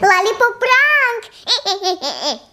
Lollipop prank!